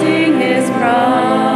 sing his promise.